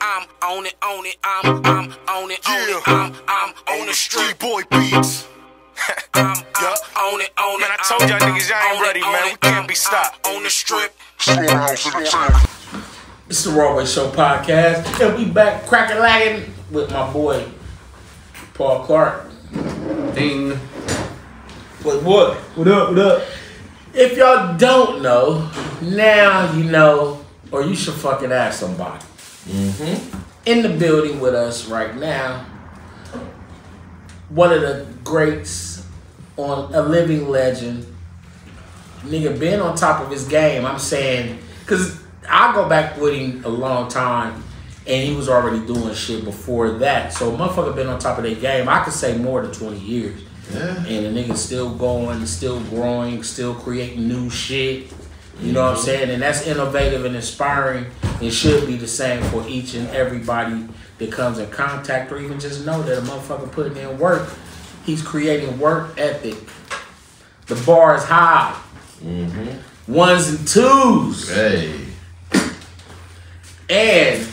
I'm on it, on it, I'm, I'm on it, on Yeah. it, I'm, I'm on On the the strip. street boy beats. I'm, I'm Yeah. on it, on it. Man, I told y'all I'm niggas y'all ain't on it, ready, man. it, We can't I'm, be stopped. I'm on the strip. It's the Raw Way Show podcast, and we back cracking lagging with my boy Paul Clark. Ding. What what? What up? What up? If y'all don't know, now you know, or you should fucking ask somebody. Mm-hmm. In the building with us right now, one of the greats on a living legend. Nigga been on top of his game. I'm saying, cause I go back with him a long time, and he was already doing shit before that. So motherfucker been on top of their game. I could say more than 20 years. Yeah. And the nigga's still going, still growing, still creating new shit. You know what I'm saying? And that's innovative and inspiring. It should be the same for each and everybody that comes in contact or even just know that a motherfucker putting in work. He's creating work ethic. The bar is high. Mm-hmm. Ones and twos. Hey. And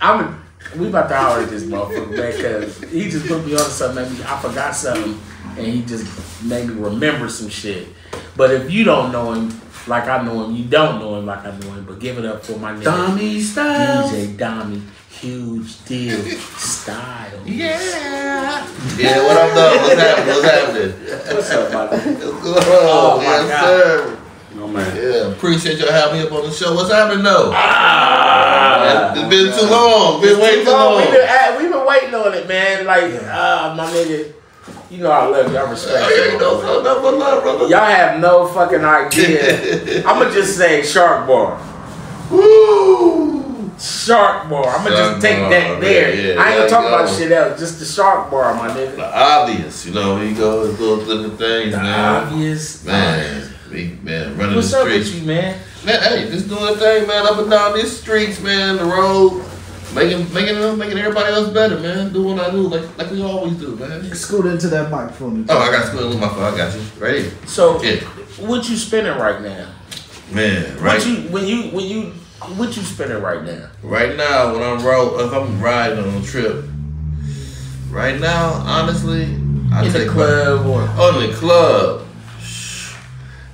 I'm we about to holler at this motherfucker, man, because he just put me on something. Maybe I forgot something, and he just made me remember some shit. But if you don't know him like I know him, you don't know him like I know him. But give it up for my nigga, Dommy style. DJ Dommy, huge deal, style. Yeah. Yeah, what up, though? What's happening? What's happening? What's up, my nigga? What's going on? my yes, God. sir. Oh man. Yeah, appreciate y'all having me up on the show. What's happening, though? Ah, it's been too long. Been way too long. We been, at- we been waiting on it, man. Like, ah, my nigga. You know I love you. I respect you. Y'all have no fucking idea. I'ma just say shark bar. Woo! Shark bar. I'ma just take bar, that there. yeah, yeah, I ain't there gonna talk about shit else. Just the shark bar, my nigga. The obvious, you know, you go little little things, The man. obvious. Man, me, man, running What's the up streets. with you, man? Man, hey, just doing a thing, man, up and down these streets, man, the road, making making uh, making everybody else better, man. Do what I do, like like we always do, man. Scoot into that mic for me. Oh, I got school into my phone. I got you right here. So, Yeah. what you spinning right now? Man, right. What you when you when you what you spinning right now? right now, when I'm roll, if I'm riding on a trip, right now, honestly, I In the take my- club or Oh, in the club.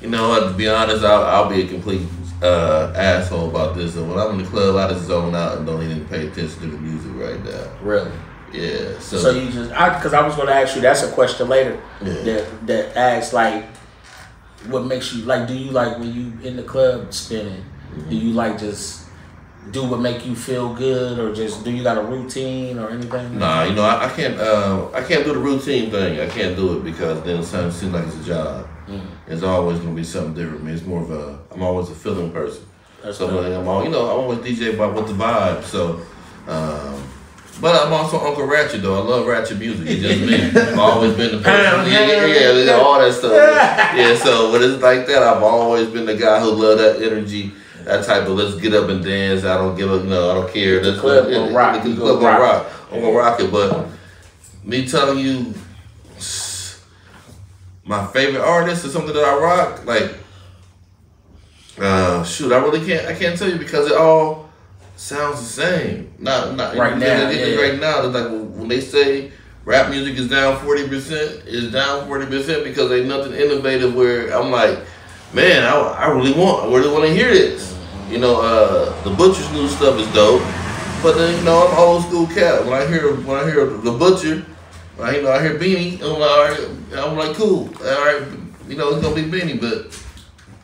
You know what? To be honest, I'll, I'll be a complete uh, asshole about this. And when I'm in the club, I just zone out and don't even pay attention to the music right now. really? Yeah. So, So you just I because I was gonna ask you that's a question later Yeah. that that asks like what makes you like do you like when you in the club spinning do you like just do what make you feel good or just do you got a routine or anything nah, you know, I, I can't. Uh, I can't do the routine thing. I can't do it because then it sounds seems like it's a job. Mm. It's always gonna be something different. Man, it's more of a. I'm always a feeling person. That's So like, I'm all, you know, I'm always DJ by with the vibe. So, um, but I'm also Uncle Ratchet though. I love Ratchet music. It's just me. I've always been the person. Yeah, yeah, yeah, all that stuff. Yeah, so when it's like that, I've always been the guy who love that energy. That type of let's get up and dance. I don't give a you know I don't care. Let's club yeah, rock. The club rock. rock. I'm gonna rock it. But me telling you, my favorite artist is something that I rock. Like uh, shoot, I really can't. I can't tell you because it all sounds the same. Not not Right now, it- it- yeah. Right now, it's like when they say rap music is down forty percent, it's down forty percent because ain't nothing innovative. Where I'm like, man, I, I really want, I really want to hear this. You know, uh, the Butcher's new stuff is dope, but then you know I'm old school cat. When I hear when I hear the Butcher, I you know I hear Beanie, I'm like, all right, I'm like cool, all right, you know it's gonna be Beanie, but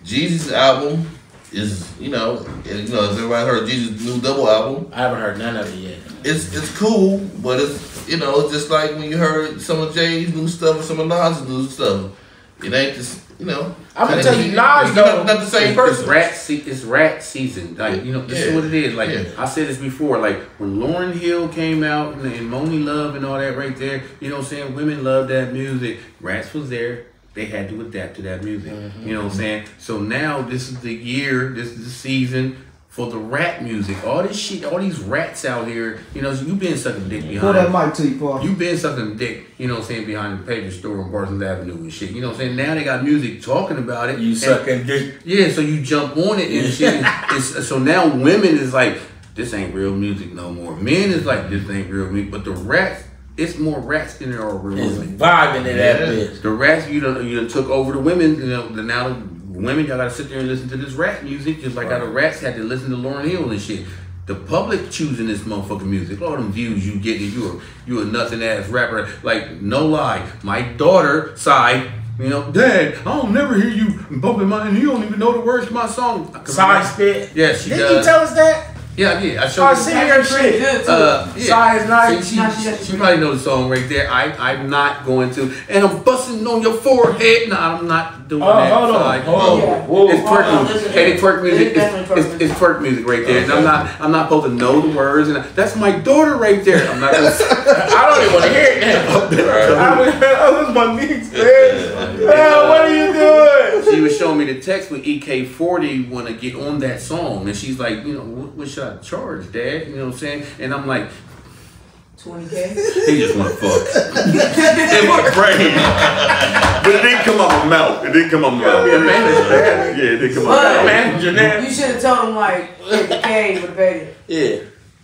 Jesus' album is, you know, you know, has everybody heard Jesus' new double album? I haven't heard none of it yet It's it's cool, but it's you know, it's just like when you heard some of Jay's new stuff and some of Nas' new stuff. It ain't just you know. I'm gonna tell you, Nas, it's though, not, not the same It's person. rat, se- it's rat season. Like you know, this Yeah. is what it is. Like Yeah. I said this before. Like when Lauryn Hill came out and, and Monie Love and all that right there. You know what I'm saying? Women love that music. Rats was there. They had to adapt to that music. Mm-hmm. You know what I'm saying? So now this is the year. This is the season. For the rap music, all this shit, all these rats out here, you know, you been sucking dick behind. Pull that mic to you, Paul. You been sucking dick, you know what I'm saying, behind the paper store on Parsons Avenue and shit. You know what I'm saying? Now they got music talking about it. You and- sucking dick. Yeah, so you jump on it and shit. It's, so now women is like, this ain't real music no more. Men is like, this ain't real music. But the rats, it's more rats than there are real Is women. vibing to that Yeah. bitch. The rats, you know, you done took over the women. You know, the, now the women, y'all gotta sit there and listen to this rap music, just like how the rats had to listen to Lauryn Hill and shit. The public choosing this motherfucking music. All them views you getting, you a you a nothing ass rapper. Like no lie, my daughter sighed. You know, Dad, I'll never hear you bumping my, and you don't even know the words to my song. Side spit. Yeah, she Didn't does. you tell us that? Yeah, I did. I Oh, showed you. see her shit. good. Uh, yeah. Side is nice. She, Nah, she, she- she, she probably knows the song right there. I, I'm not going to. And I'm busting on your forehead. No, I'm not doing Oh, that. hold on. side. Hold on. Yeah. Whoa. It's twerk on, music. listen. And it's twerk music. It's It's, twerk it's, music. it's twerk music right there. And I'm not I'm not supposed to know the words. And that's my daughter right there. I'm not gonna I don't even want to hear it now. I was, I was my niece, man. Yeah, what are you doing? She was showing me the text with EK40 want to get on that song. And she's like, you know, what, what should I charge, Dad? You know what I'm saying? And I'm like, 20k. he just want to fuck. in my brain. but it didn't come out my mouth. It didn't come out my mouth. be a manager. Yeah, it didn't come out But- my mouth. Manager now. You should have told him like 50k would have paid it. Yeah.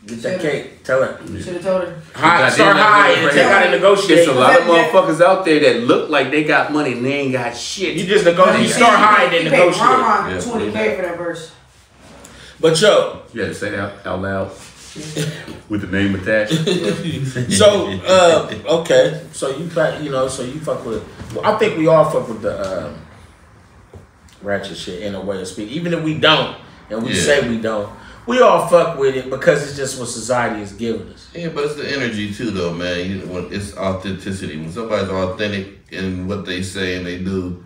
Get that cake. Tell her. You should have told her. High, start high girl and take right out and negotiate. There's a lot of motherfuckers out there that look like they got money and they ain't got shit. You just negotiate. You start high and then He paid negotiate. Ron Yeah. 20k for that verse. But yo, You gotta say that out loud with the name attached. so uh, okay, so you you know, so you fuck with. Well, I think we all fuck with the um, ratchet shit in a way of speaking, even if we don't, and we Yeah. say we don't. We all fuck with it because it's just what society is giving us. Yeah, but it's the energy too, though, man. You, when it's authenticity. When somebody's authentic in what they say and they do,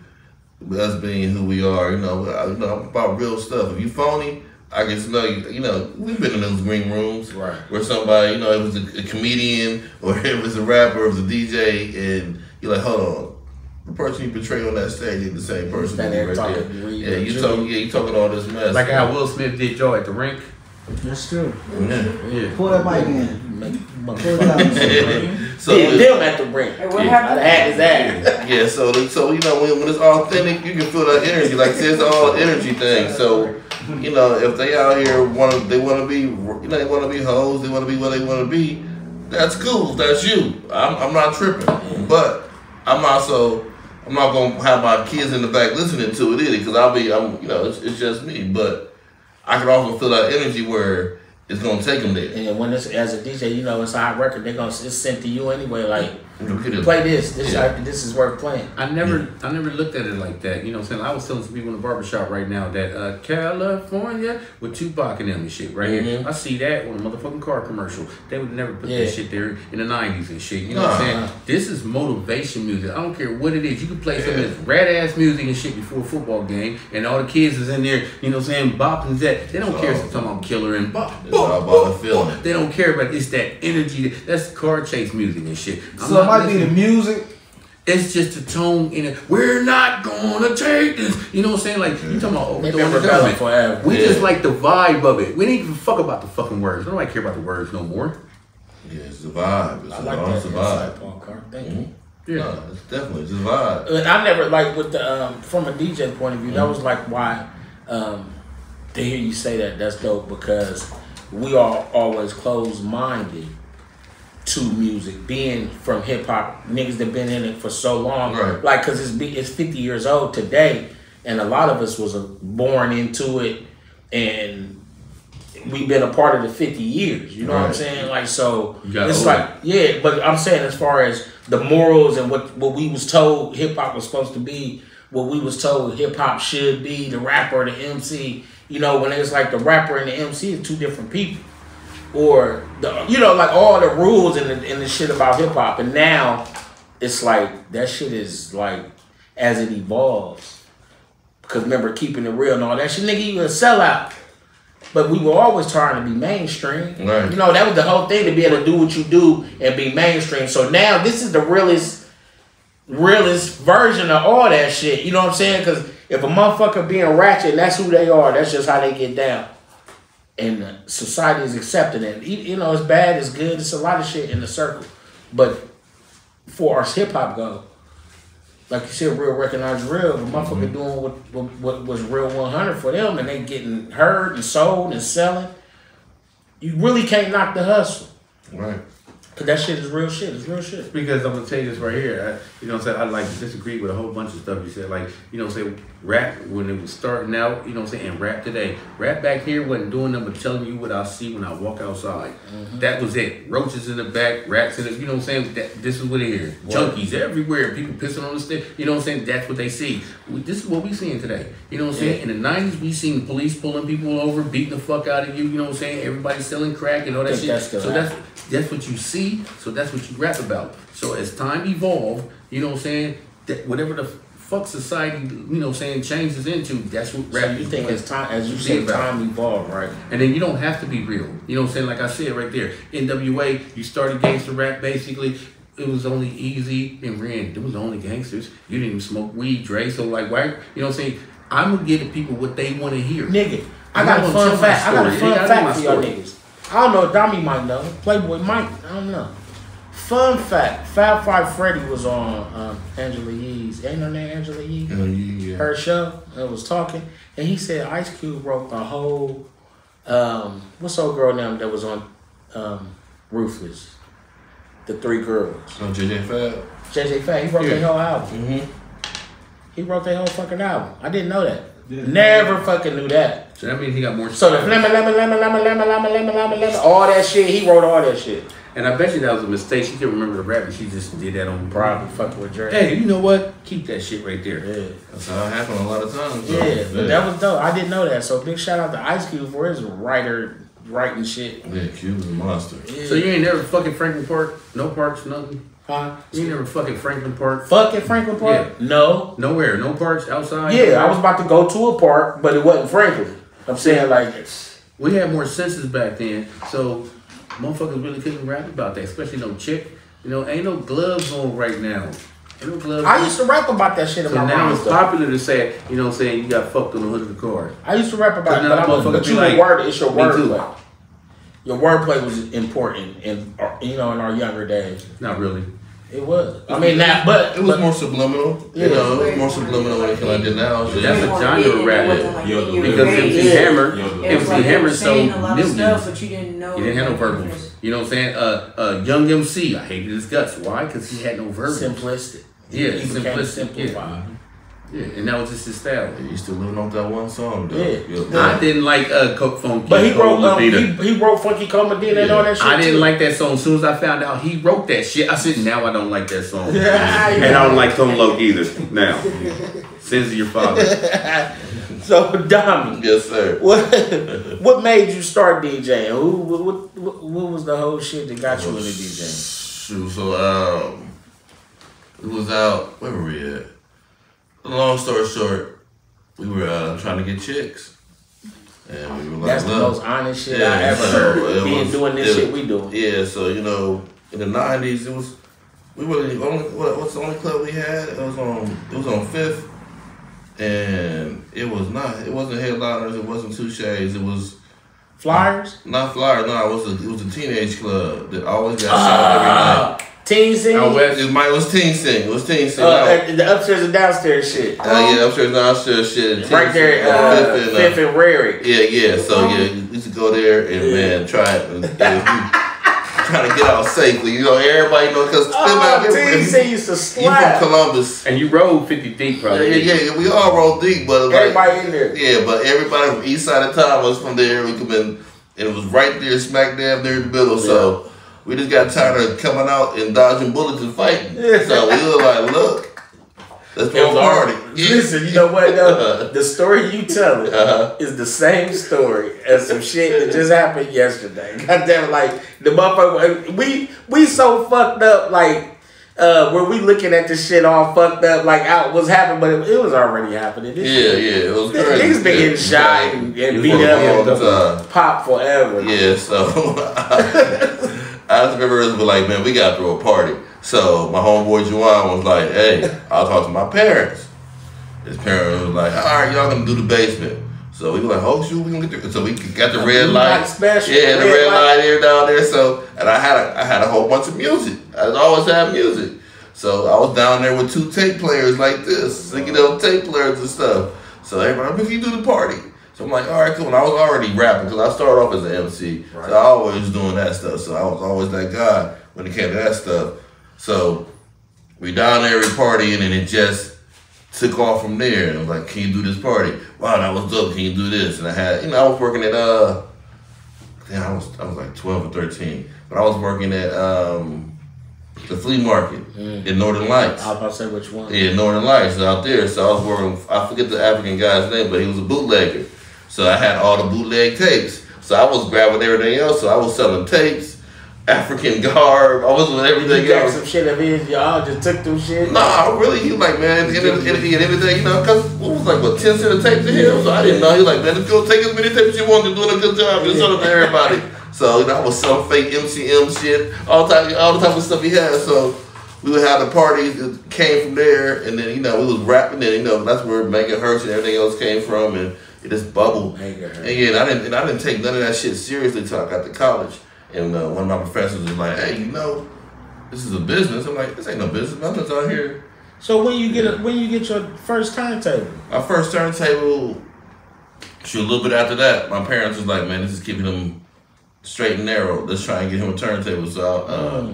with us being who we are, you know, I, you know, I'm about real stuff. If you phony, I just know you. You know, we've been in those green rooms Right. where somebody, you know, it was a, a comedian or it was a rapper, it was a DJ, and you're like, hold on. The person you portray on that stage ain't the same person Stand you there right talking, there. read Yeah, you jury. talking. Yeah, you talking all this mess. like how Will Smith did Joe at the rink. That's true. Yeah. Yeah. Pull that mic in. Pull it out. so Yeah, them at the ring. Hey, what I'd happened? have had his ass. Yeah, so so you know when, when it's authentic, you can feel that energy. Like it's all energy thing. So you know if they out here want to, they want to be, you know, they want to be hoes, they want to be what they want to be. That's cool. That's you. I'm, I'm not tripping, but I'm also I'm not gonna have my kids in the back listening to it either because I'll be I'm you know it's, it's just me. But I can also feel that energy where it's gonna take them there. And when it's as a DJ, you know it's a hot record. They're gonna it's sent to you anyway. Like Look at it. play this. This Yeah. this is worth playing. I never, I never looked at it like that. You know what I'm saying? I was telling some people in the barbershop right now that uh, California with Tupac and them and shit right here. Mhm. I see that on a motherfucking car commercial. They would never put Yeah. that shit there in the 90s and shit. You know what I'm saying? This is motivation music. I don't care what it is. You can play some of this rad ass music and shit before a football game, and all the kids is in there, you know what I'm saying, bopping that. They don't care if it's talking about killer and bop. It's all about the feeling. They don't care about it. it's that energy. That's car chase music and shit. I'm So it not might be the music. it's just a tone in it. We're not gonna take this. You know what I'm saying? Like you talking about They've overthrowing been the rebelling forever. We Yeah. just like the vibe of it. We didn't even fuck about the fucking words. Nobody care about the words no more. Yeah, it's the vibe. It's, I a, like it's that a vibe. insight, Paul Carter. Thank you. Yeah. No, it's definitely it's a vibe. And I never like with the um, from a DJ point of view. That was like why um, to hear you say that. That's dope because we are always closed minded to music. Being from hip hop niggas that been in it for so long, Right. like because it's it's fifty years old today, and a lot of us was uh, born into it, and we've been a part of the 50 years. You know what I'm saying? Like so it's like yeah, but I'm saying as far as the morals and what what we was told hip hop was supposed to be, what we was told hip hop should be, the rapper, the MC, you know, when it's like the rapper and the MC are two different people. Or the you know, like all the rules and the and the shit about hip hop. And now it's like that shit is like as it evolves. Because remember, keeping it real and all that shit, nigga, you a sellout. But we were always trying to be mainstream. Right. You know, that was the whole thing to be able to do what you do and be mainstream. So now this is the realest, realest version of all that shit. You know what I'm saying? Because if a motherfucker being ratchet, that's who they are. That's just how they get down. And society is accepting it. You know, it's bad, it's good, it's a lot of shit in the circle. But for our hip hop go, like you said, real recognize real. The motherfucker mm-hmm. doing what, what what was real one hundred for them, and they getting heard and sold and selling. you really can't knock the hustle. Right. Cause that shit is real shit. It's real shit. Because I'm gonna tell you this right here, I, you know what I'm saying? I like disagree with a whole bunch of stuff you said. Like, you know what I'm saying, rap when it was starting out, you know what I'm saying, and rap today. Rap back here wasn't doing nothing but telling you what I see when I walk outside. Mm-hmm. That was it. Roaches in the back, rats in the you know what I'm saying? That this is what it is. Junkies everywhere, people pissing on the stick, you know what I'm saying? That's what they see. We, this is what we seeing today. You know what I'm saying? In the nineties we seen police pulling people over, beating the fuck out of you, you know what I'm saying? Everybody selling crack and all that shit. that's so that's that's what you see, so that's what you rap about. So as time evolved, you know what I'm saying, that whatever the fuck society, you know what I'm saying, changes into, that's what rap. So you think as time, as you say, time evolved, right? and then you don't have to be real. You know what I'm saying? Like I said right there, NWA, you started gangster rap basically. It was only Eazy and Ren. It was only gangsters. You didn't even smoke weed, Dre. So like, why? You know what I'm saying? I'm gonna give the people what they want to hear. Nigga, I I'm got a fun fact. I got a fun They gotta know fact for y'all niggas. I don't know. Dommy might know. Playboy might. I don't know. Fun fact: Fab Five Freddy was on um, Angela Yee's. Ain't her name Angela Yee? Yeah, yeah, yeah. Her show. And was talking, and he said Ice Cube wrote the whole. Um, what's old girl name that was on um, Ruthless? The three girls. Oh, JJ Fab. JJ Fad. He wrote Yeah. their whole album. Mm-hmm. He wrote their whole fucking album. I didn't know that. Never fucking knew that. So that means he got more. So the lemon, lemon, lemon, lemon, lemon, lemon, lemon, lemon, lemon, all that shit. He wrote all that shit. and I bet you that was a mistake. She couldn't remember the rap, and she just did that on Probably fucking with Dre. Hey, you know what? Keep that shit right there. Yeah, That's how it happened a lot of times. yeah, though. but that was dope. I didn't know that. So big shout out to Ice Cube for his writer writing shit. Yeah, Cube Cube's a monster. Yeah. So you ain't never fucking Franklin Park? No parks, nothing. huh? You never fucking Franklin Park? Fucking Franklin Park? Yeah. No. Nowhere, no parks outside. Yeah, I was about to go to a park, but it wasn't Franklin. I'm saying like, We had more senses back then, so motherfuckers really couldn't rap about that, especially no chick. You know, ain't no gloves on right now. Ain't no gloves. I on. used to rap about that shit in so my now it's though. popular to say, you know what I'm saying, you got fucked on the hood of the car. I used to rap about it, But but, now I'm a, motherfuckers but you like, word. It's your wordplay. Your wordplay was important, in you know, in our younger days. Not really. It was. I mean, that, but It was but- more subliminal. You know, it was more subliminal when it came like that now. So That's a genre rap. Yo, the Because lyrics. MC Yeah. Hammer, Yo, It was MC like Hammer were saying sold a lot of millions. stuff, but you didn't know. He didn't have no like, verbals. You know what I'm saying? Uh, uh, Young MC, I hated his guts. Why? Because he had no verbals. simplistic. Yeah, he became simplistic, simplified. Yeah, and that was just his style. You still living off that one song, though. Yeah. I didn't like uh, Coke Funky. But he wrote, um, he, he wrote Funky Cold Medina and all that shit. I didn't too. like that song. As soon as I found out he wrote that shit, I said, now I don't like that song. Yeah, And I don't like Tone Loc either. Now, Sins of your father. So, Dommy, Yes, sir. what what made you start DJing? Who what, what, what was the whole shit that got you into DJing? Shoot, so um, we was out. Where were we at? Long story short, we were uh, trying to get chicks, and we were like, That's the "Look." most honest shit Yeah, I ever heard. Being was- doing this it- shit we do. Yeah, so you know, in the nineties, it was we were the only what, what's the only club we had? It was on it was on Fifth, and it was not it wasn't headliners, it wasn't two shades, it was Flyers? not Flyers, no, it was a it was a teenage club that always got shot every night. Teen scene? Out west. It, might, it was Teen Scene. It was Teen Scene. Uh, uh, the upstairs and downstairs shit. Uh, yeah, upstairs, and downstairs, shit. and Right Teen there, Sing, uh, Fifth and, uh, Fifth and Rarick. Yeah, yeah. So yeah, you used to go there and man, try it. And, and trying to get out safely. You know, everybody know because Oh, Teen scene used to slap. you slap. from Columbus. and you rode 50 deep, probably. yeah, yeah. We all roll deep, but like, Everybody in there. yeah, but everybody from East Side of town was from there. We could been, and it was right there, smack dab there in the middle. So we just got tired of coming out and dodging bullets and fighting. Yeah. So we were like, look, let's It go was party. Listen, you know what though? The story you telling Uh-huh. is the same story as some shit that just happened yesterday. Goddamn, like the motherfucker. We we so fucked up, like. Uh, where we looking at this shit all fucked up, like out was happening, but it, it was already happening. This Yeah, shit- yeah, it was Niggas crazy. been getting Yeah. shot and, and beat up long and time. pop forever. Yeah, so I just remember us be like, man, we got to throw a party. So my homeboy Juwan was like, hey, I'll talk to my parents. His parents was like, all right, y'all gonna do the basement. So we were like, oh shoot, we gonna get the so we got the red light, special, yeah, the red red light. light here down there. So and I had a I had a whole bunch of music. I always had music. So I was down there with two tape players like this, singing up tape players and stuff. So everybody, if you do the party. So I'm like, all right, cool. And I was already rapping because I started off as an MC. So I was always doing that stuff. So I was always that guy when it came to that stuff. So we down there, we partying, and it just took off from there. And I was like, can you do this party? Wow, that was dope. Can you do this? And I had, you know, I was working at, uh, damn, I was, I was like 12 or 13. But I was working at um, the flea market in Northern Lights. I was about to say which one. Yeah, Northern Lights out there. So I was working. I forget the African guy's name, but he was a bootlegger. So I had all the bootleg tapes. So I was grabbing everything else. So I was selling tapes, African garb. I was with everything You else. some shit of his, y'all just took them shit. Nah, really, he like man, and everything, and everything, you know, cause what was like what ten cent a tape to him, so I didn't know. He like man, let's go take as many tapes as you want to doing a good job, just sell it to everybody. So you know, I was selling fake MCM shit, all type, all the type of stuff he had. So we would have the parties that came from there, and then you know we was rapping, and you know that's where Megahertz and everything else came from, and it just bubbled. Megahertz. And yeah, and I didn't, and I didn't take none of that shit seriously till I got to college. And uh, one of my professors was like, "Hey, you know, this is a business." I'm like, "This ain't no business. Nothing's out here." So when you get a, when you get your first turntable, My first turntable, shoot, a little bit after that, my parents was like, man, this is keeping him straight and narrow. Let's try and get him a turntable. So, uh,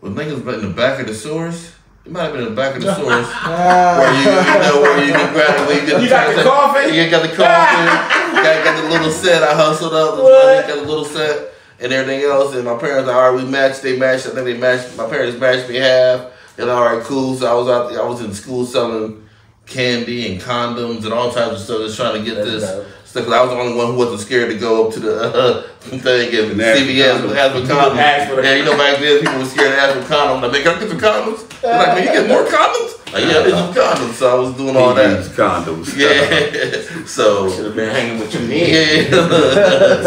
well, I think it was in the back of the source. It might have been in the back of the source. Ah. where you, you know, where you can grab it, where you get You got the turntable. coffee? Yeah, got the coffee. got, got the little set. I hustled up. The money, got the little set and everything else. And my parents, all right, we matched. They matched. I think they matched. My parents matched me half. And all right, cool. So I was out. I was in school selling candy and condoms and all types of stuff, just trying to get That's this dope. Stuff. Cause I was the only one who wasn't scared to go up to the uh, thing and And CVS condoms. and ask for condoms. Yeah, you know back then people were scared to ask for condoms. Like, man, can I get some condoms? They're like, man, you get more condoms? Like, yeah, they just condoms. So I was doing all He that. needs condoms. Yeah. so should have been hanging with you then. yeah.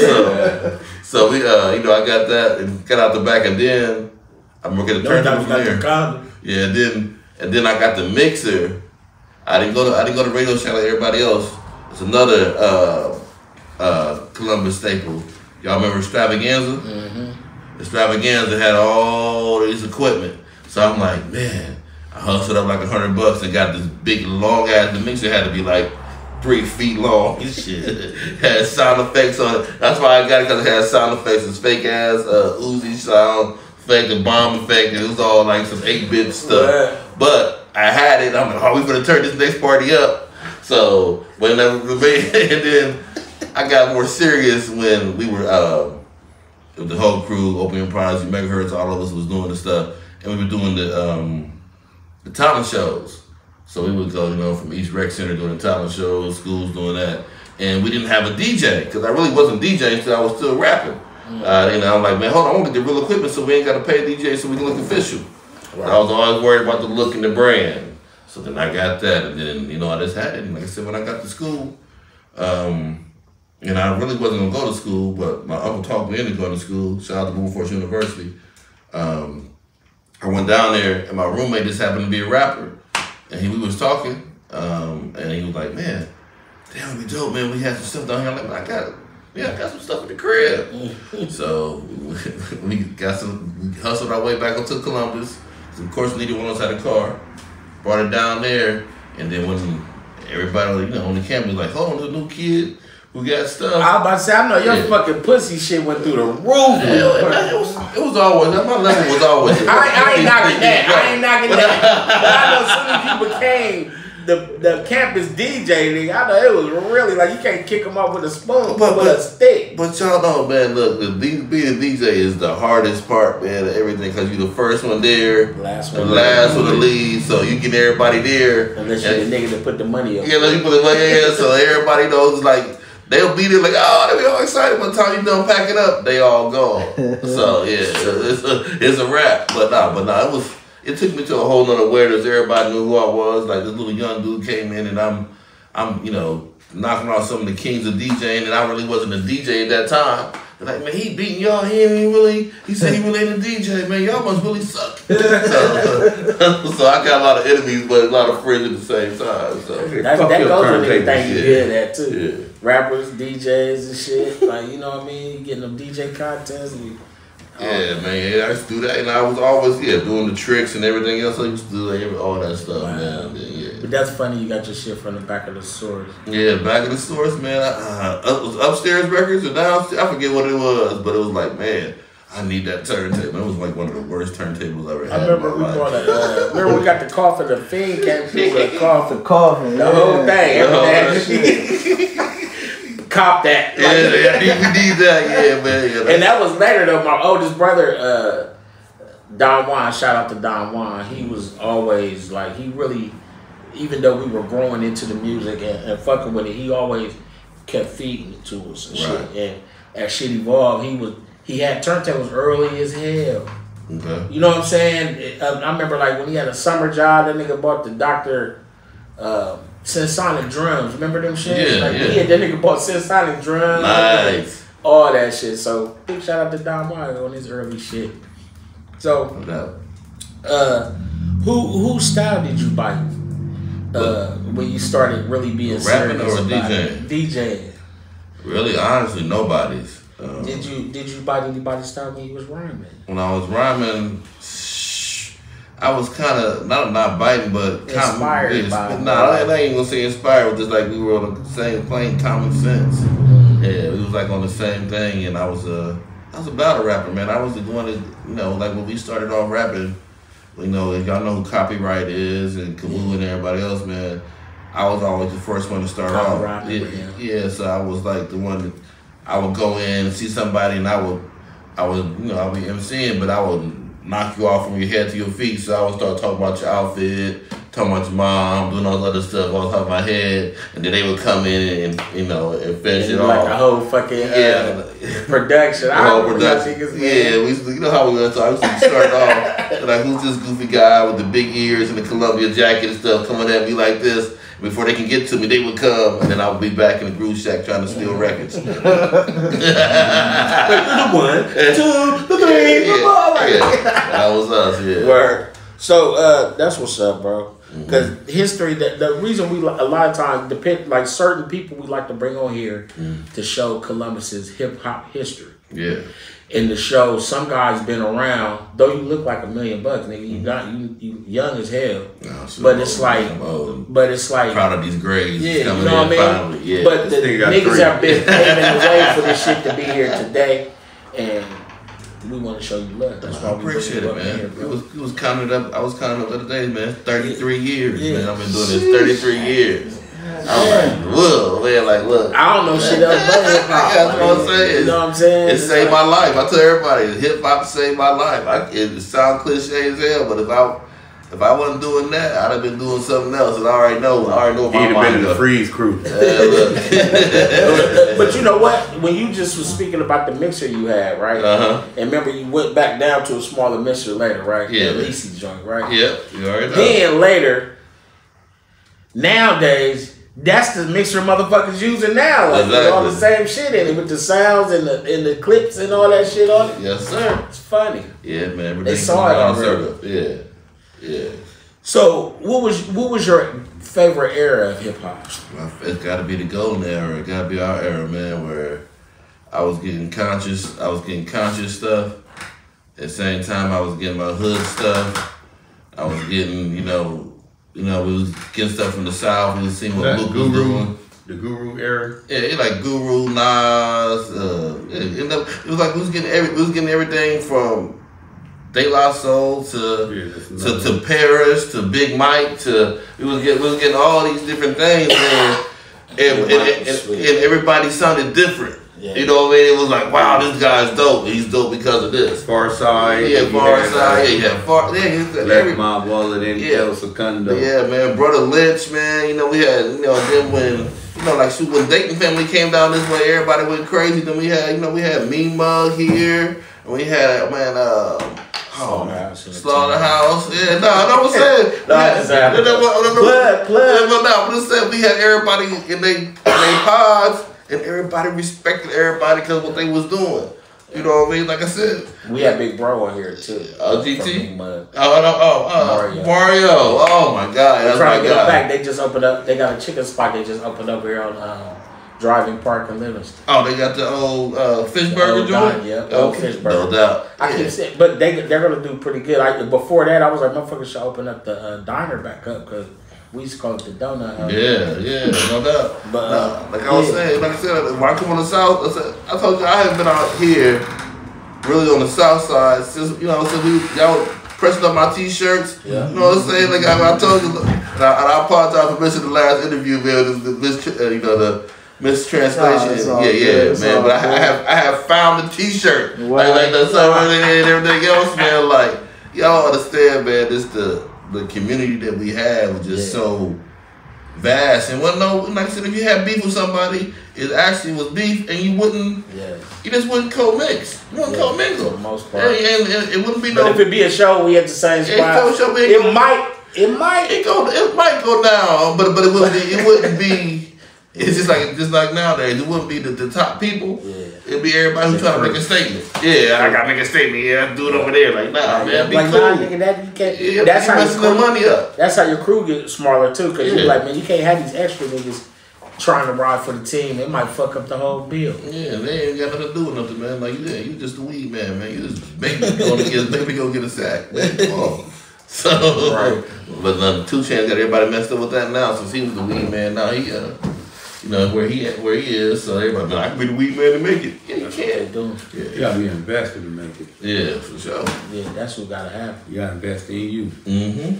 so, so we, uh, you know, I got that and got out the back, and then I'm working the Don't turntable you from got the there. condom. Yeah, and then and then I got the mixer. I didn't go to I didn't go to Radio Shack like everybody else. It's another uh, uh, Columbus staple. Y'all remember Extravaganza? Mm-hmm. Extravaganza had all these equipment. So I'm like, man, I hustled up like a hundred bucks and got this big long ass. The mixer had to be like three feet long and shit. had sound effects on it. That's why I got it because it had sound effects. It's fake ass uh, Uzi sound effect and bomb effect. It was all like some eight bit stuff. Right. But I had it. I'm like, oh, we gonna turn this next party up. So whenever and then I got more serious when we were uh, with the whole crew, Opium Prodigy, Megahertz, all of us was doing the stuff, and we were doing the um, the talent shows. So we would go, you know, from each rec center doing the talent shows, schools doing that, and we didn't have a DJ because I really wasn't DJing until I was still rapping. Uh, you know, I'm like, man, hold on, I want to get the real equipment so we ain't got to pay a DJ so we can look official. I was always worried about the look and the brand. So then I got that, and then you know I just had it. And like I said, when I got to school, um, and I really wasn't gonna go to school, but my uncle talked me into going to school. Shout out to Wilberforce University. Um, I went down there, and my roommate just happened to be a rapper, and he, we was talking, um, and he was like, "Man, damn, we dope, man. We had some stuff down here." I'm like, I got, yeah, I got some stuff in the crib." so we got some, we hustled our way back up to Columbus. So of course, neither one of us had a car. Brought it down there, and then when everybody, you know, on the campus was like, "Hold on, there's new kid who got stuff." I was about to say, I know your Yeah. fucking pussy shit went through the roof. Hell, it, was, it was always my level was always. I, I ain't knocking that. I ain't knocking that. But I know some people became the the campus DJ. Nigga. I know it was really like you can't kick them off with a spoon, But- but with but- a stick. But y'all know, man. Look, the being a DJ is the hardest part, man. Of everything because you the first one there, Last one, the last one to leave, so you get everybody there. Unless you're the nigga that put the money up. Yeah, like you put it like yeah, so everybody knows like they'll be there like oh they be all excited by the time you done packing up they all gone. so yeah, it's a, it's a wrap. But nah, but nah, it was it took me to a whole nother awareness. Everybody knew who I was. Like this little young dude came in and I'm I'm you know knocking off some of the kings of DJing and I really wasn't a DJ at that time. They're like man, he beating y'all. He ain't really. He said he really ain't a DJ. Man, y'all must really suck. so, so I got a lot of enemies, but a lot of friends at the same time. So. That, Fuck that your goes with turntable anything you shit. good at too. Yeah. Rappers, DJs, and shit. Like you know what I mean? You getting them DJ contests. And, Yeah, man, I used to do that, and I was always yeah doing the tricks and everything else. I used to do like, all that stuff, Wow. man. Yeah, yeah. But that's funny. You got your shit from the back of the source. Yeah, back of the source, man. Uh, up, was upstairs records or downstairs? I forget what it was, but it was like, man, I need that turntable. It was like one of the worst turntables I ever had. I remember in we my bought a. Uh, remember we got the coffin. The fiend came through with a coffin. Coffin. The whole thing. The whole Everything. Cop that. Yeah, yeah, we need that. Yeah, man. Yeah, And that was later though. My oldest brother, uh, Don Juan, shout out to Don Juan. He was always like he really, even though we were growing into the music and, and fucking with it, he always kept feeding it to us and Right. shit. And as shit evolved, he was he had turntables early as hell. okay. You know what I'm saying? I remember like when he had a summer job, that nigga bought the Doctor uh, Synsonic drums. Remember them shit? Yeah, like, yeah. That nigga bought Synsonic drums. Nice. All that shit. So big shout out to Don Juan on his early shit. So uh, who whose style did you bite? Uh, when you started really being Rapping or DJing? DJing. Really, honestly, nobody's. Um, Did you did you bite anybody's style when you was rhyming? when I was rhyming, I was kind of not not biting, but kind of by. Nah, I ain't even gonna say inspired. Just like we were on the same plane, common sense. Yeah, we was like on the same thing, and I was uh, I was a battle rapper, man. I was the one that you know, like when we started off rapping. You know, if y'all know who copyright is and Kamu and everybody else, man. I was always the first one to start off. rapping Yeah, yeah, so I was like the one that I would go in and see somebody and I would I would you know, I'd be MCing, but I would knock you off from your head to your feet. So I would start talking about your outfit, talking about your mom, doing all this other stuff on top of my head, and then they would come in and you know and finish And it like off. a whole fucking yeah. uh, production. The whole production. Yeah, we used to, you know how we were. I used to start off like, who's this goofy guy with the big ears and the Columbia jacket and stuff coming at me like this? Before they can get to me, they would come, and then I would be back in the groove shack trying to steal records. the one, two, the three, the four. yeah, yeah. that was us. Yeah. Word. So uh, that's what's up, bro. Because history, the, the reason we a lot of times depend like certain people we like to bring on here to show Columbus's hip hop history. Yeah. In the show, some guys been around. Though you look like a million bucks, nigga, you mm-hmm. got you, you young as hell. No, But it's like, old. but it's like, proud of these grades. yeah, you coming know what I mean. finally. Yeah. But the niggas three. have been paving the way for this shit to be here today, and we want to show you love. That's why I appreciate it, man. here, It was it was counted up. I was counting up the other day, man. Thirty three years, Yeah. man. I've been doing this thirty three years. I'm like, whoa, man, like, look. I don't know shit else but hip hop. That's what I'm saying. You know what I'm saying? It It's saved like- my life. I tell everybody, hip hop saved my life. I, it sound cliche as hell, but if I if I wasn't doing that, I'd have been doing something else. And I already know. I already know He'd have been in the freeze crew. Yeah, but you know what? When you just was speaking about the mixer you had, right? Uh-huh. And remember, you went back down to a smaller mixer later, right? Yeah. The Lisi joint, right? Yep, you already know. Then later, nowadays, that's the mixer motherfuckers using now. Like with all the same shit in it with the sounds and the and the clips and all that shit on it. Yes, sir. It's funny. Yeah, man. They saw it already. Yeah, yeah. So, what was what was your favorite era of hip hop? It's got to be the golden era. It got to be our era, man, where I was getting conscious. I was getting conscious stuff. At the same time, I was getting my hood stuff. I was getting, you know, you know, we was getting stuff from the south. We was seeing what That Luke was guru, doing. the guru era. Yeah, it like Guru, Nas. Uh, it, it, it was like we was getting every, we was getting everything from De La Soul to Yeah, to, to Paris to Big Mike to we was getting we was getting all these different things and, and, Big and, and, everybody sounded different. Yeah. You know what I mean? It was like, wow, this guy's dope. He's dope because of this. Pharcyde. Yeah, Pharcyde. Yeah, yeah, far. Yeah, he's- Left every, my wallet in Yeah. El Segundo. yeah, man, Brotha Lynch, man. You know, we had, you know, then when, you know, like shoot, when Dayton family came down this way, everybody went crazy. Then we had, you know, we had Mean Mug here, and we had, man, uh, oh, Slaughterhouse Slaughterhouse. Yeah, no, I know what I'm saying. No, Yeah, it's happening. no, no, no, no, no. Plug, plug. Yeah, but no, but I'm saying we had everybody in they in they pods, and everybody respected everybody because what they was doing. You know what I mean? Like I said, We had Big Bro on here too. Uh, From GT? Oh, no, oh, oh, Mario. Mario. Oh my God, that's trying my to get back. They just opened up. They got a chicken spot. They just opened up here on um, Driving Park in Livingston. Oh, they got the old uh, fish burger old joint. Yeah, old okay. fish burger. No doubt. I yeah. keep saying, but they they're gonna do pretty good. I before that I was like, motherfuckers should open up the uh, diner back up because We used to call it the donut house. Yeah, yeah, no doubt. But, uh, Nah, like I was yeah. saying, like I said, when I come on the south, I, said, I told you I haven't been out here really on the south side since you know since we y'all pressing up my t-shirts. Yeah. You know what I'm saying? Like I, I told you, and I, and I apologize for missing the last interview, man. The, the, uh, you know the mistranslation. All yeah, good. yeah, man. But I. I have I have found the t-shirt. Wow. Like like the summer and everything else, man. Like y'all understand, man. This the the community that we have is just Yeah. so vast. And what no, like I said, if you had beef with somebody, it actually was beef, and you wouldn't, Yeah. you just wouldn't co-mix. You wouldn't Yeah, co-mingle. most part. And, and, and it wouldn't be But no. if it be a show, we at the same spot. it show, we- it might. It might. it go, it might go down, but but it wouldn't be. It wouldn't be. It's just like just like nowadays. It wouldn't be the, the top people. Yeah. It'd be everybody who's trying to make a statement. Yeah, I gotta make a statement. Yeah, do it over there. Like nah, man, be like, cool. nah, nigga, that you can't. yeah, that's how your the crew, money up. That's how your crew get smaller too. Cause you Yeah. like, man, you can't have these extra niggas trying to ride for the team. It might fuck up the whole bill. Yeah, they ain't got nothing to do with nothing, man. Like, yeah, you just a weed man, man. You just make me go to get, make me go get a sack. Man. So, Right. but uh, 2 Chainz got everybody messed up with that now. Since he was the weed man, now he, uh, you know, where he at, where he is. So everybody, man, I can be the weed man to make it. Yeah, you That's what they can. do. You gotta be an investor to make it. Yeah, for sure. Yeah, that's what gotta happen. You gotta invest in you. Mm-hmm.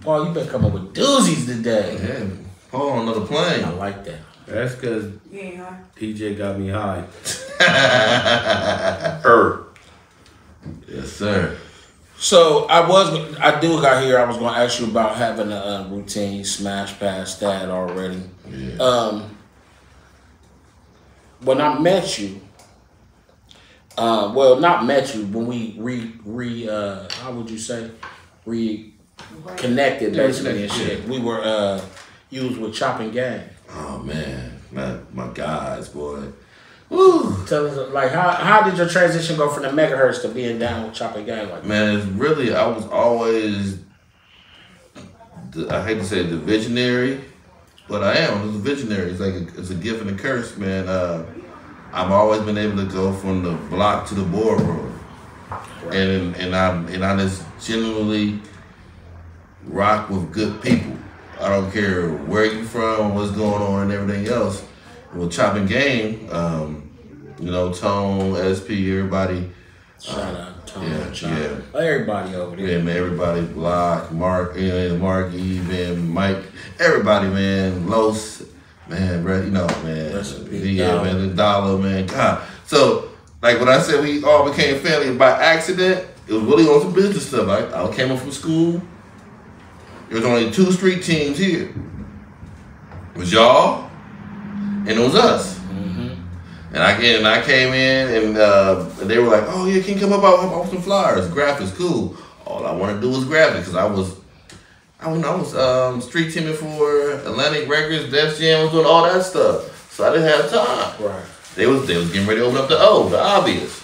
Paul, you better come up with doozies today. Yeah. Oh, on another plane. I like that. That's cause You ain't high. TJ got me high. er. Yes, sir. So I was, I do got here. I was going to ask you about having a uh, routine. Smash past that already. Yeah. Um, when I met you, uh, well, not met you. When we re re, uh, how would you say, reconnected connected basically and reconnected, shit. We were, uh, you was with Chopping Gang. Oh man, my my guys, boy. Woo. Tell us, like, how how did your transition go from the megahertz to being down with Chopping Gang like? Man, it's really I was always I hate to say the visionary, but I am. I was a visionary. It's like a, it's a gift and a curse, man. Uh, I've always been able to go from the block to the boardroom, and and I and I just genuinely rock with good people. I don't care where you from, what's going on, and everything else. With chopping game, um, you know, Tone, SP, everybody. Shout out, Tom, yeah, yeah. everybody over there. Yeah, man, everybody, Block, Mark, know, Mark, even Mike, everybody, man, Los, man, bro, you know, man, peace, yeah, Dollar. man, the dollar, man, God. So, like when I said we all became family by accident, it was really on some business stuff. I, I came up from school. There was only two street teams here. It was y'all, and it was us. And I and I came in and, uh, they were like, "Oh yeah, can you come up off some flyers? Graphics, cool." All I want to do was graphics because I was, I was, I was um, street teaming for Atlantic Records, Def Jam, was doing all that stuff, so I didn't have time. Right. They was they was getting ready to open up the O, the obvious.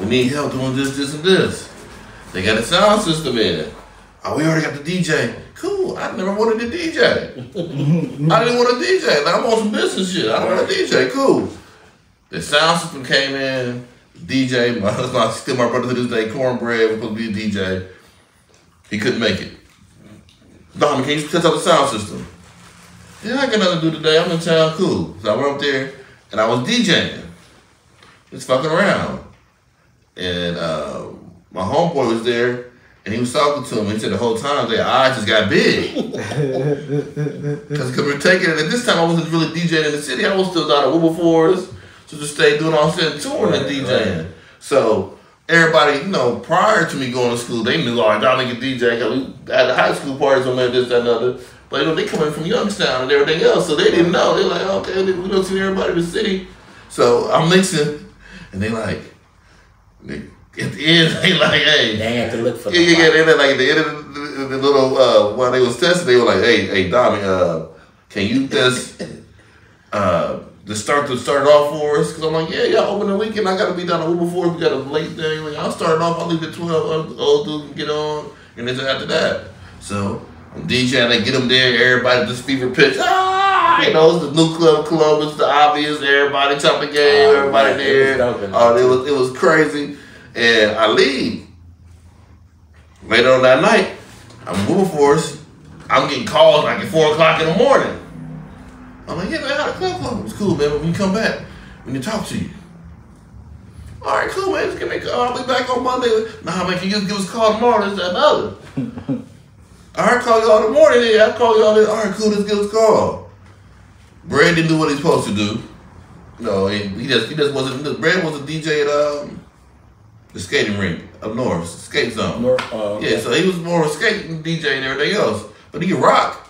We need help doing this, this, and this. They got a sound system in. Oh, we already got the DJ. Cool. I never wanted to DJ. I didn't want to DJ. Like, I'm on some business shit. I don't want to DJ. Cool. The sound system came in. DJ, my husband, still my brother to this day. Cornbread was supposed to be a DJ. He couldn't make it. Dom, can you test out the sound system? Yeah, I got nothing to do today. I'm in town. Cool. So I went up there and I was DJing. Just fucking around. And uh, my homeboy was there and he was talking to him. He said the whole time their eyes just got big. Because we were taking it. At this time, I wasn't really DJing in the city. I was still down at Wilberforce. So just stay doing all set touring and DJing. So everybody, you know, prior to me going to school, they knew, all right, y'all nigga DJ. Cause we had the high school parties on there, this, that, and other. But you know, they coming from Youngstown and everything else. So they didn't know. They're like, okay, we don't see everybody in the city. So I'm mixing. And they like, they, at the end, they like, hey. They had to look for the Yeah, yeah, yeah. They, like at the end of the, the, the little uh, while they was testing, they were like, "Hey, hey, Dommy, uh, can you just uh, just start to start off for us?" Because I'm like, "Yeah, y'all open the weekend. I got to be down at Wilberforce. We got a late thing. Like, I'll start off. I'll leave at twelve. Old dude can get on, and then after that, so I'm DJing. They get them there. Everybody just fever pitch. Ah, you know, it's the new club, club. It's the obvious. Everybody chopping game. Oh, everybody man, it there. was Oh, it was it was crazy. And I leave. Later on that night, I'm in Wilberforce. I'm getting calls like at four o'clock in the morning. I'm like, yeah, man, how the club close? It's cool, man. but When you come back, we can talk to you. All right, cool, man. Just give me a call. I'll be back on Monday. Nah, man, can you just give us a call tomorrow? This, that, and other. All right, call y'all in the morning. Yeah, I call y'all. In. All right, cool. Let's give us a call. Brad didn't do what he's supposed to do. No, he, he just he just wasn't. Brad was a DJ at um the skating rink up north, skate zone. Nor- uh, Yeah, so he was more a skating DJ and everything else. But he could rock.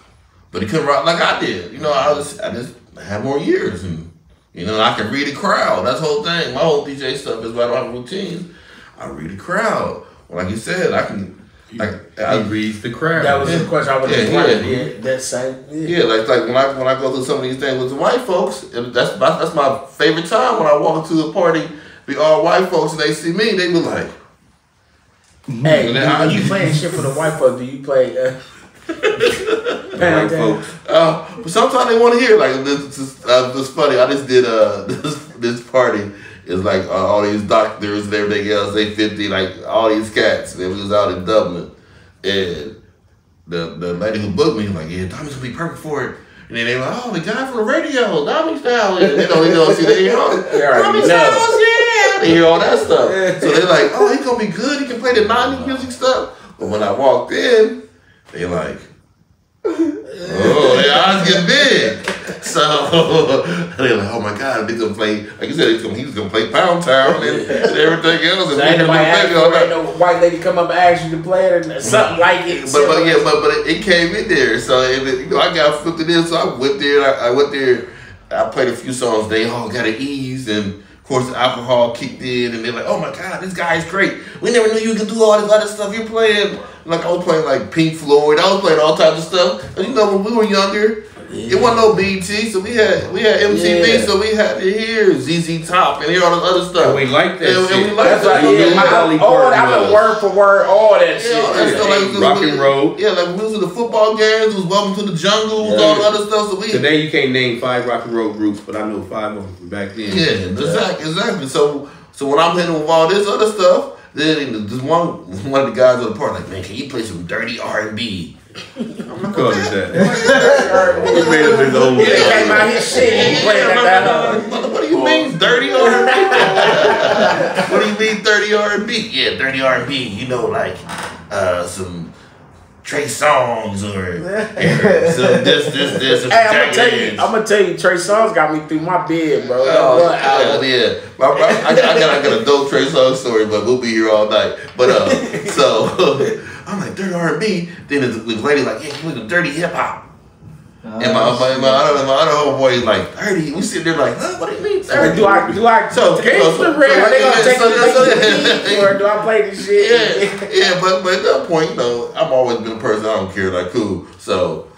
But he couldn't rock like I did. You know, I was I just had more years and you know, I can read a crowd. That's the whole thing. My whole DJ stuff is why I don't have routines. I read a crowd. Well, like you said, I can like He I, reads the crowd. That was the question I was Yeah, just yeah. wondering. Yeah, that same. Yeah. yeah, like like when I when I go through some of these things with the white folks, that's my, that's my favorite time when I walk into a party, be all white folks and they see me, they be like, Hey, And then I- you playing shit for the white folks, do you play? Uh, White folks. Uh, but sometimes they want to hear like this. Is, uh, this funny. I just did uh this this party. It's like uh, all these doctors and everything else. They fifty like all these cats. They was out in Dublin, and the the lady who booked me was like, yeah, Dommy's gonna be perfect for it. And then they were like, oh, the guy from the radio, Dommy Styles. And they don't, they don't see they know. Styles, yeah. They hear all that stuff. So they're like, oh, he's gonna be good. He can play the 90s music stuff. But when I walked in, they like, Oh, their eyes get big. So they're like, oh my God, he's gonna play, like you said, he's gonna, he's gonna play Pound Town and, and everything else. And so ain't nobody ask all that. no white lady come up and ask you to play it or something like it. But, but yeah, but, but it, it came in there. So and it, you know, I got flipped it in. So I went there. I, I went there. I played a few songs. They all got an ease, and of course alcohol kicked in, and they're like, "Oh my God, this guy's great. We never knew you could do all this other stuff you're playing." Like I was playing like Pink Floyd. I was playing all types of stuff. And you know, when we were younger. It wasn't no BET, so we had we had MTV, Yeah. so we had to hear ZZ Top and hear all this other stuff. And we like that And- and we like That's that. right. You Yeah, knew my, Dolly all that was. was word for word, all that shit. Yeah, all that Yeah. stuff like Rock and roll. Yeah, like we was in the football games, was welcome to the jungle, was all the other stuff. So we Today you can't name five rock and roll groups, but I know five of them from back then. Yeah, exactly, exactly. So, so when I'm hitting with all this other stuff, then this one one of the guys on the part like, man, can you play some dirty R and B? Who called it that? He made up his own. He came out his shit and he played that. What, what do you mean dirty R and B? What do you mean dirty R and B? Yeah, dirty R and B. You know, like uh, some Trey Songz or, or some this, this, this. Hey, I'm gonna tell you, I'm gonna tell you, Trey Songz got me through my bed, bro. That Oh, one yeah, yeah. My, my, I, got, I, got, I got a dope Trey Songz story, but we'll be here all night. But uh, so I'm like dirty R and B. Then the, the lady like, yeah, you like dirty hip hop. and my my my other my other is like dirty. We sit there like, huh? What do you mean Like, dirty? do I do I So- gangster so- rap? so- Are they gonna take so- so- the or do I play this shit? yeah, yeah, but but at that point, you know, I've always been a person I don't care, like cool. So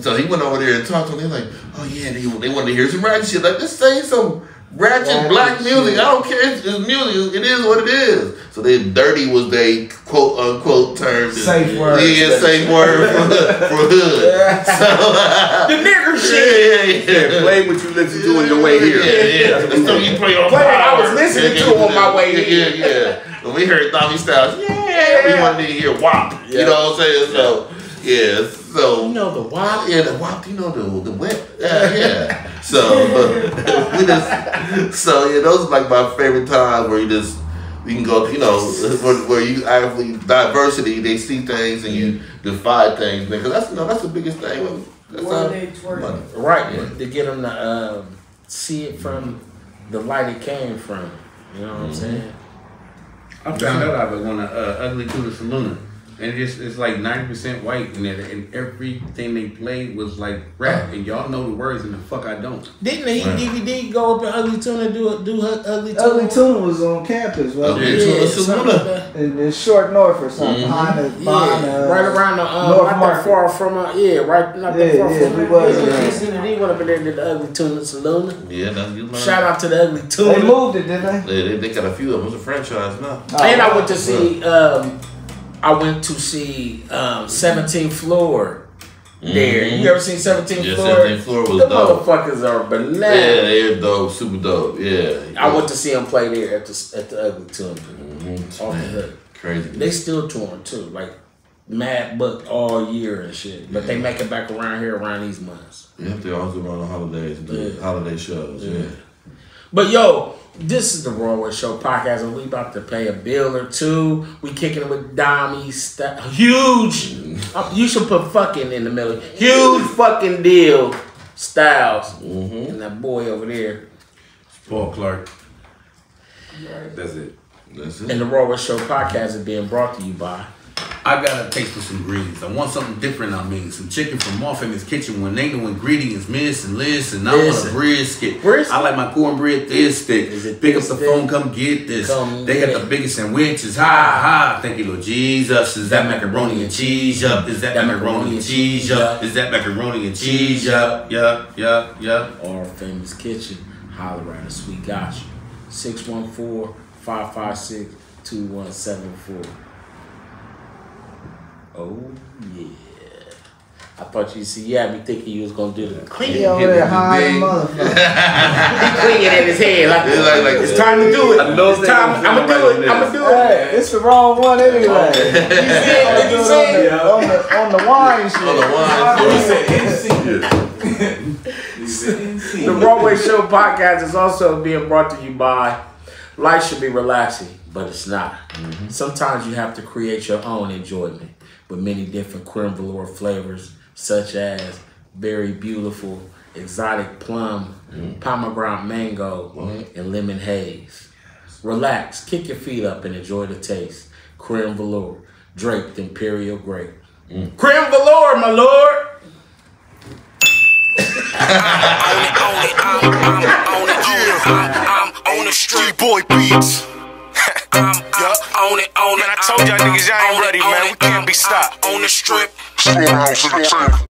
so he went over there and talked to me like, oh yeah, they, they wanted to hear some ratchet shit. Like just say some ratchet Ratchet black shit. music. I don't care. It's, it's music. It is what it is. So then dirty was they quote unquote term. Safe word. Yeah, safe word for, for hood. So The nigger yeah, shit. yeah, yeah. Yeah, play what you listen to on your way here. Yeah, yeah. The stuff you play on Play it, I was listening Yeah, to on my way Yeah, here. yeah. When we heard Dommy Styles, yeah, we wanted to hear WAP. You know what I'm saying? So, yeah, so. You know the wild. Yeah, the WAP, you know, the, the whip. Yeah, yeah. So, we just, so, yeah, those are like my favorite times where you just, you can go, you know, where, where you actually, diversity, they see things and you defy things. Because that's, you know, that's the biggest thing. when- That's One how, money. Right, Yeah. to get them to um, see it from the light it came from. You know what I'm saying? I found out I was on a uh, Ugly Tuna Saloon. And it's, it's like 90% white, and, it, and everything they played was like rap. And y'all know the words, and the fuck I don't. Didn't he Right. DVD go up in Ugly Tuna and do do Ugly Tuna? Ugly Tuna was on campus, wasn't Ugly it? Tuna Yeah, Saloona. something like that. In, in Short North or something. Mhm. Behind the, behind Yeah, the, right around the um, North not that Market. far from uh, yeah, right not that Yeah, far yeah, from we was, yeah, yeah. CCD went up in there and did the Ugly Tuna Saloon. Yeah, that's good. Shout out to the Ugly Tuna. They moved it, didn't they? They, they, they got a few of them. It's a franchise now. And I Oh, went to see um, I went to see um, 17th floor there. You ever seen 17th Yeah, floor? 17th floor was the dope. motherfuckers are Yeah, bananas. they're dope, super dope. Yeah. I went to see them play there at the at the Ugly the man, hook. Crazy. They still touring too. Like mad booked all year and shit. But they make it back around here around these months. Yeah, they also run the holidays and do Yeah. holiday shows. Yeah. But yo, this is the Raw Show podcast, and we about to pay a bill or two. We kicking it with Dommy, St- huge. uh, you should put fucking in the middle. Huge fucking deal, Styles, and that boy over there. Paul Clark. That's it. That's it. And the Raw Show podcast is being brought to you by. I got a taste for some greens. I want something different. I mean, some chicken from Morpheus Kitchen when they know ingredients miss and listen. I want a brisket. Brisket? I like my cornbread this thick. Is it Pick up the thick? phone, come get this. Come they got the biggest sandwiches. Ha ha. Thank you, Lord Jesus. Is that macaroni and cheese up? Is that macaroni and cheese up? Is that macaroni and cheese up? Yup, yup, yup. Our famous kitchen. Holler at us. We got you. 614 556 2174. Oh, yeah. I thought you see, yeah, me thinking you was gonna do the clean. He over Hit there high motherfucker. He cleaning in his head like, It's like- like- it's time to do it. I know it's time. I'm gonna do it. I'm gonna do it. Hey, it's the wrong one anyway. Did you see it? on, the, on the wine shit. On the wine The RawWay Show podcast is also being brought to you by Life should be relaxing, but it's not. Mm-hmm. Sometimes you have to create your own enjoyment with many different creme velour flavors, such as very beautiful exotic plum, pomegranate mango, and lemon haze. Relax, kick your feet up, and enjoy the taste. Creme velour, draped imperial grape. Creme velour, my lord. own it, own it, I'm, I'm on it, own it, I'm, I'm on the street. boy beats. I'm, I'm on it, on it. Man, I told y'all niggas y'all ain't ready, on man. it, We can't be stopped. On the strip. Schoolhouse in the tank.